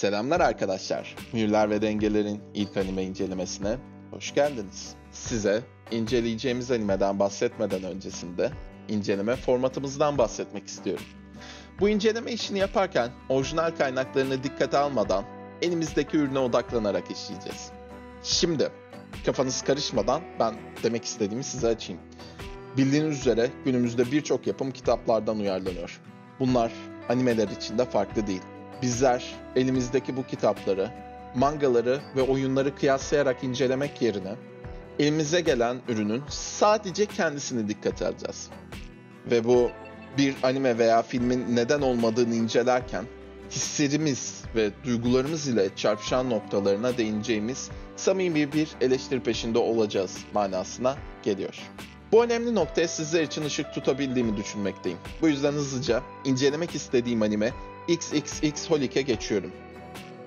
Selamlar arkadaşlar. Mühürler ve Dengelerin ilk anime incelemesine hoş geldiniz. Size inceleyeceğimiz animeden bahsetmeden öncesinde inceleme formatımızdan bahsetmek istiyorum. Bu inceleme işini yaparken orijinal kaynaklarını dikkate almadan elimizdeki ürüne odaklanarak işleyeceğiz. Şimdi kafanız karışmadan ben demek istediğimi size açayım. Bildiğiniz üzere günümüzde birçok yapım kitaplardan uyarlanıyor. Bunlar animeler için de farklı değil. Bizler elimizdeki bu kitapları, mangaları ve oyunları kıyaslayarak incelemek yerine elimize gelen ürünün sadece kendisini dikkate alacağız. Ve bu bir anime veya filmin neden olmadığını incelerken hislerimiz ve duygularımız ile çarpışan noktalarına değineceğimiz samimi bir eleştiri peşinde olacağız manasına geliyor. Bu önemli noktaya sizler için ışık tutabildiğimi düşünmekteyim. Bu yüzden hızlıca incelemek istediğim anime XXX Holik'e geçiyorum.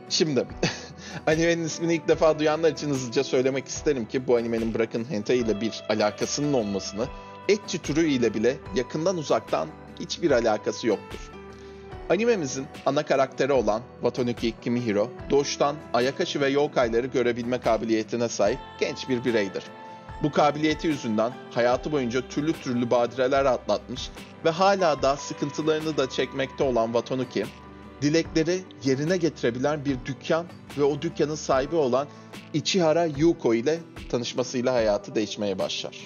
Şimdi animenin ismini ilk defa duyanlar için hızlıca söylemek isterim ki bu animenin bırakın hentai ile bir alakasının olmasını etçi türü ile bile yakından uzaktan hiçbir alakası yoktur. Animemizin ana karakteri olan Watanuki Kimihiro doğuştan Ayakashi ve Yokai'ları görebilme kabiliyetine sahip genç bir bireydir. Bu kabiliyeti yüzünden hayatı boyunca türlü türlü badireler atlatmış ve hala da sıkıntılarını da çekmekte olan Watanuki, dilekleri yerine getirebilen bir dükkan ve o dükkanın sahibi olan Ichihara Yuko ile tanışmasıyla hayatı değişmeye başlar.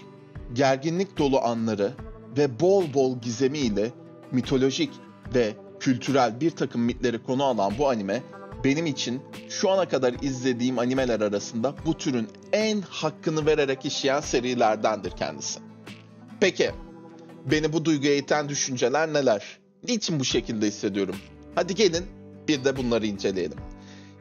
Gerginlik dolu anları ve bol bol gizemi ile mitolojik ve kültürel bir takım mitleri konu alan bu anime benim için şu ana kadar izlediğim animeler arasında bu türün en hakkını vererek işleyen serilerdendir kendisi. Peki, beni bu duyguya iten düşünceler neler? Niçin bu şekilde hissediyorum? Hadi gelin bir de bunları inceleyelim.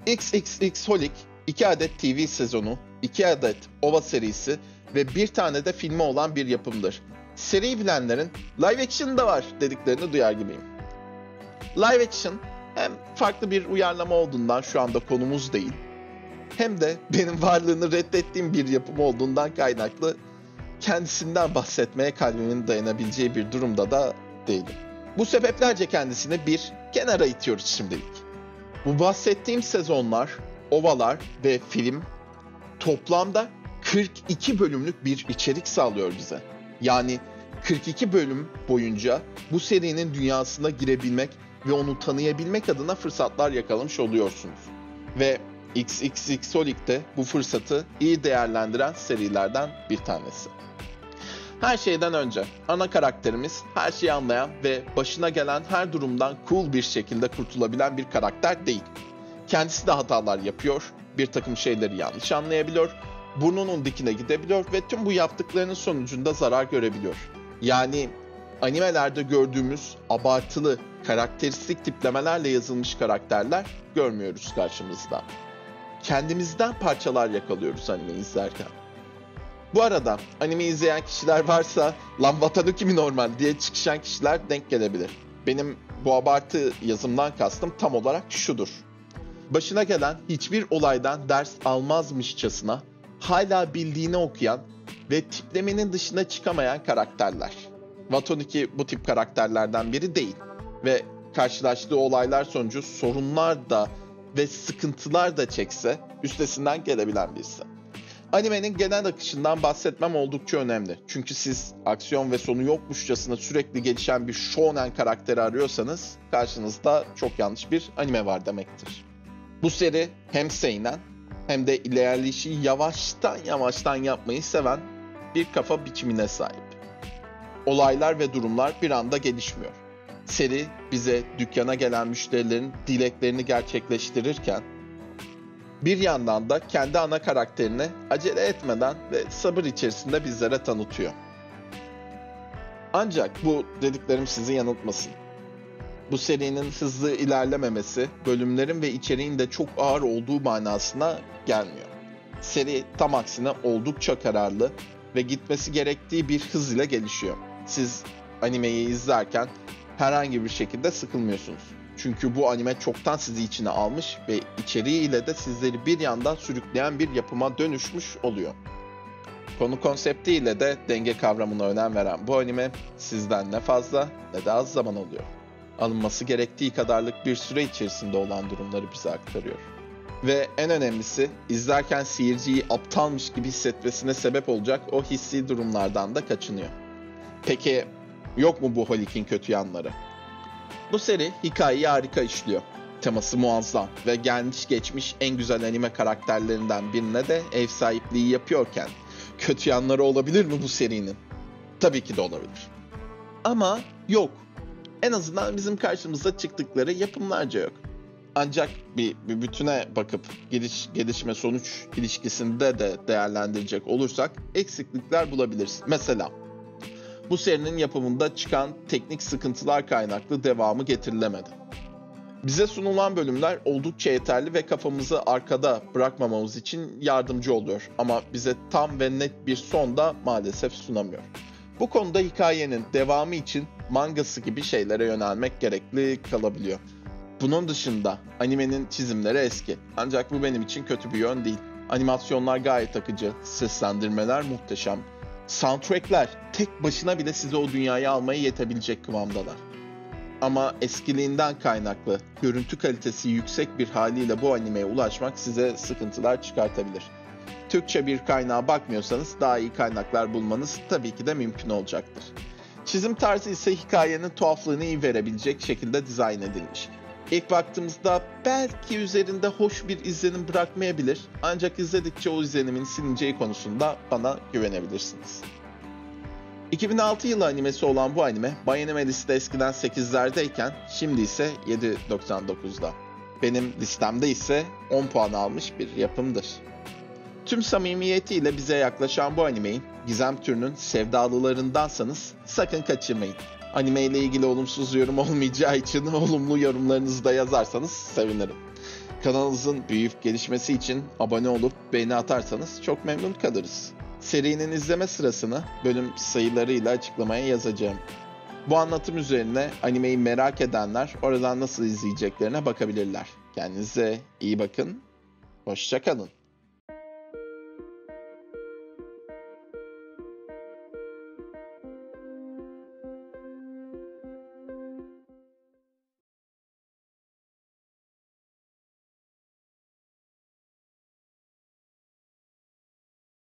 XXX Holik 2 adet TV sezonu, 2 adet OVA serisi ve bir tane de filmi olan bir yapımdır. Seriyi bilenlerin live action da var dediklerini duyar gibiyim. Live action hem farklı bir uyarlama olduğundan şu anda konumuz değil. Hem de benim varlığını reddettiğim bir yapım olduğundan kaynaklı kendisinden bahsetmeye kalbimin dayanabileceği bir durumda da değilim. Bu sebeplerce kendisini bir kenara itiyoruz şimdilik. Bu bahsettiğim sezonlar, ovalar ve film toplamda 42 bölümlük bir içerik sağlıyor bize. Yani 42 bölüm boyunca bu serinin dünyasına girebilmek ve onu tanıyabilmek adına fırsatlar yakalamış oluyorsunuz. Ve XXX Solik de bu fırsatı iyi değerlendiren serilerden bir tanesi. Her şeyden önce ana karakterimiz her şeyi anlayan ve başına gelen her durumdan cool bir şekilde kurtulabilen bir karakter değil. Kendisi de hatalar yapıyor, bir takım şeyleri yanlış anlayabiliyor, burnunun dikine gidebiliyor ve tüm bu yaptıklarının sonucunda zarar görebiliyor. Yani animelerde gördüğümüz abartılı, karakteristik tiplemelerle yazılmış karakterler görmüyoruz karşımızda. Kendimizden parçalar yakalıyoruz anime izlerken. Bu arada anime izleyen kişiler varsa lan Watanuki mi normal diye çıkışan kişiler denk gelebilir. Benim bu abartı yazımdan kastım tam olarak şudur. Başına gelen hiçbir olaydan ders almazmışçasına hala bildiğini okuyan ve tiplemenin dışına çıkamayan karakterler. Watanuki bu tip karakterlerden biri değil ve karşılaştığı olaylar sonucu sorunlar da ve sıkıntılar da çekse üstesinden gelebilen birisi. Animenin genel akışından bahsetmem oldukça önemli. Çünkü siz aksiyon ve sonu yokmuşçasına sürekli gelişen bir shonen karakteri arıyorsanız karşınızda çok yanlış bir anime var demektir. Bu seri hem seinen hem de ilerleyişi yavaştan yavaştan yapmayı seven bir kafa biçimine sahip. Olaylar ve durumlar bir anda gelişmiyor. Seri bize dükkana gelen müşterilerin dileklerini gerçekleştirirken bir yandan da kendi ana karakterini acele etmeden ve sabır içerisinde bizlere tanıtıyor. Ancak bu dediklerim sizi yanıltmasın. Bu serinin hızlı ilerlememesi bölümlerin ve içeriğin de çok ağır olduğu manasına gelmiyor. Seri tam aksine oldukça kararlı ve gitmesi gerektiği bir hız ile gelişiyor. Siz animeyi izlerken herhangi bir şekilde sıkılmıyorsunuz. Çünkü bu anime çoktan sizi içine almış ve içeriğiyle de sizleri bir yandan sürükleyen bir yapıma dönüşmüş oluyor. Konu konseptiyle de denge kavramına önem veren bu anime sizden ne fazla ne de az zaman oluyor. alınması gerektiği kadarlık bir süre içerisinde olan durumları bize aktarıyor. Ve en önemlisi izlerken seyirciyi aptalmış gibi hissetmesine sebep olacak o hissi durumlardan da kaçınıyor. Peki yok mu bu Holik'in kötü yanları? Bu seri hikayeyi harika işliyor. Teması muazzam ve gelmiş geçmiş en güzel anime karakterlerinden birine de ev sahipliği yapıyorken kötü yanları olabilir mi bu serinin? Tabii ki de olabilir. Ama yok. En azından bizim karşımıza çıktıkları yapımlarca yok. Ancak bir, bir bütüne bakıp geliş, gelişme sonuç ilişkisinde de değerlendirecek olursak eksiklikler bulabiliriz. Mesela bu serinin yapımında çıkan teknik sıkıntılar kaynaklı devamı getirilemedi. Bize sunulan bölümler oldukça yeterli ve kafamızı arkada bırakmamamız için yardımcı oluyor. Ama bize tam ve net bir son da maalesef sunamıyor. Bu konuda hikayenin devamı için mangası gibi şeylere yönelmek gerekli kalabiliyor. Bunun dışında animenin çizimleri eski. Ancak bu benim için kötü bir yön değil. Animasyonlar gayet akıcı, seslendirmeler muhteşem. Soundtrackler tek başına bile size o dünyayı almaya yetebilecek kıvamdalar. Ama eskiliğinden kaynaklı görüntü kalitesi yüksek bir haliyle bu animeye ulaşmak size sıkıntılar çıkartabilir. Türkçe bir kaynağa bakmıyorsanız daha iyi kaynaklar bulmanız tabii ki de mümkün olacaktır. Çizim tarzı ise hikayenin tuhaflığını iyi verebilecek şekilde dizayn edilmiş. İlk baktığımızda belki üzerinde hoş bir izlenim bırakmayabilir ancak izledikçe o izlenimin silineceği konusunda bana güvenebilirsiniz. 2006 yılı animesi olan bu anime Anime liste eskiden 8'lerdeyken şimdi ise 7.99'da. Benim listemde ise 10 puan almış bir yapımdır. Tüm samimiyetiyle bize yaklaşan bu animeyin gizem türünün sevdalılarındansanız sakın kaçırmayın. Anime ile ilgili olumsuz yorum olmayacağı için olumlu yorumlarınızı da yazarsanız sevinirim. Kanalımızın büyüyüp gelişmesi için abone olup beğeni atarsanız çok memnun kalırız. Serinin izleme sırasını bölüm sayılarıyla açıklamaya yazacağım. Bu anlatım üzerine animeyi merak edenler oradan nasıl izleyeceklerine bakabilirler. Kendinize iyi bakın, hoşçakalın.